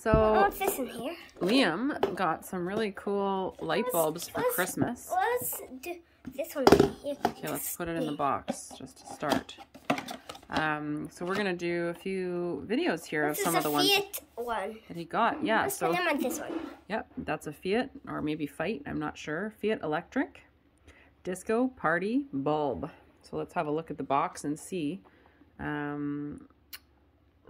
So What's this in here? Liam got some really cool light Let's- bulbs for let's- Christmas. Let's do this one here. Okay, let's put it in the box just to start. Um, so we're gonna do a few videos here of some of the ones Fiat one. that he got. Yeah, Let's so on this one. Yep, that's a Fiat or maybe Fight, I'm not sure. Feit Electric Disco Party Bulb. So let's have a look at the box and see. Um,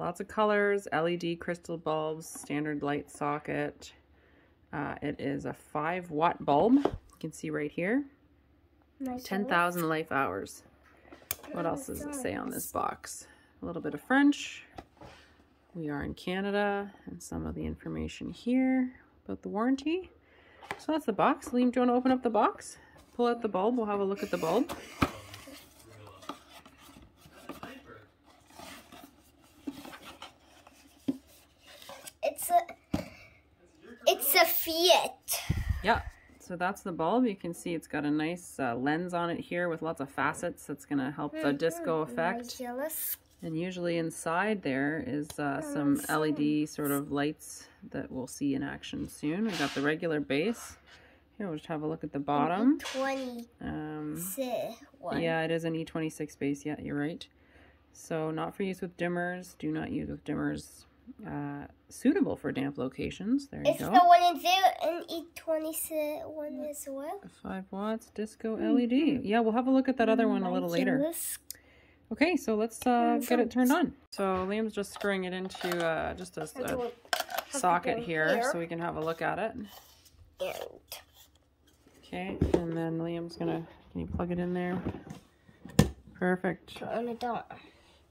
lots of colors, LED crystal bulbs, standard light socket. Uh, it is a 5 watt bulb. You can see right here. Nice 10,000 life hours. What else does it say on this box? A little bit of French. We are in Canada and some of the information here about the warranty. So that's the box. Liam, do you want to open up the box? Pull out the bulb. We'll have a look at the bulb. It's a it's a Fiat. Yeah. So that's the bulb. You can see it's got a nice uh, lens on it here with lots of facets that's going to help the disco effect. And usually inside there is uh, some LED sort of lights that we'll see in action soon. We've got the regular base. Here, we'll just have a look at the bottom. Um, yeah, it is an E26 base. Yeah, you're right. So not for use with dimmers. Do not use with dimmers. Uh, suitable for damp locations. There you It's go. the one in there and E twenty one as well. 5 watts disco LED. Yeah, we'll have a look at that other one a little later. Okay, so let's uh, get it turned on. So Liam's just screwing it into uh, just a, do it. Have to socket go here, so we can have a look at it. and Okay, and then Liam's gonna, can you plug it in there? Perfect. turn it on.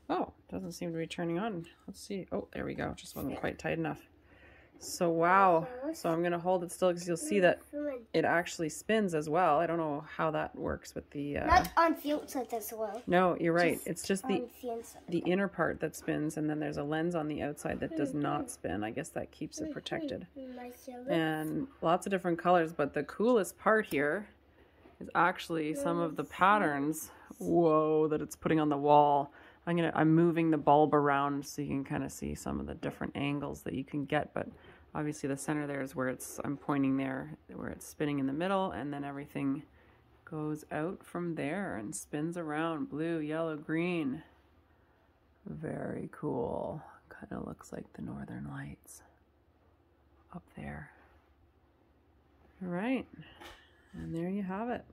Oh, doesn't seem to be turning on. Let's see. Oh, there we go. Just wasn't quite tight enough. So wow. So I'm gonna hold it still because you'll see that it actually spins as well. I don't know how that works with the. Uh... Not on the outside as well. No, you're right. Just It's just the the the inner part that spins, and then there's a lens on the outside that does not spin. I guess that keeps it protected. And lots of different colors but the coolest part here is actually some of the patterns whoa that it's putting on the wall i'm gonna i'm moving the bulb around so you can kind of see some of the different angles that you can get but obviously the center there is where it's i'm pointing there where it's spinning in the middle and then everything goes out from there and spins around. Blue yellow green. Very cool. Kind of looks like the northern lights up there. All right, and there you have it.